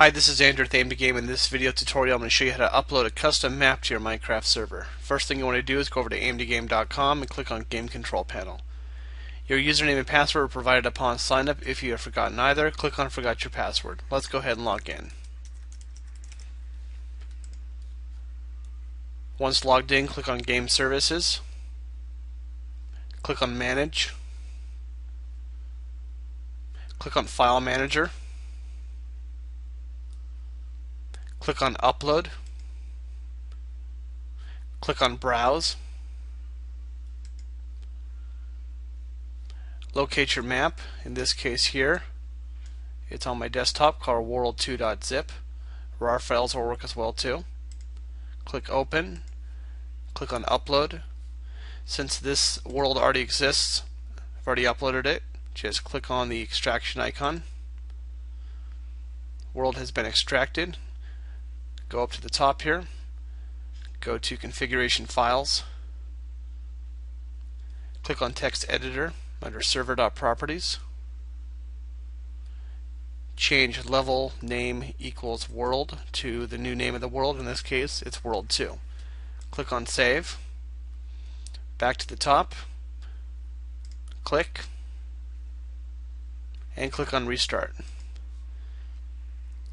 Hi, this is Andrew with AMD In this video tutorial, I'm going to show you how to upload a custom map to your Minecraft server. First thing you want to do is go over to aim2game.com and click on Game Control Panel. Your username and password are provided upon sign up. If you have forgotten either, click on Forgot Your Password. Let's go ahead and log in. Once logged in, click on Game Services. Click on Manage. Click on File Manager. Click on Upload. Click on Browse. Locate your map. In this case here, it's on my desktop called world2.zip. RAR files will work as well too. Click Open. Click on Upload. Since this world already exists, I've already uploaded it. Just click on the extraction icon. World has been extracted go up to the top here, go to configuration files, click on text editor under server.properties, change level name equals world to the new name of the world, in this case it's world 2. Click on save, back to the top, click, and click on restart.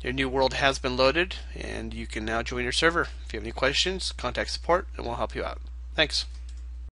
Your new world has been loaded and you can now join your server. If you have any questions, contact support and we'll help you out. Thanks.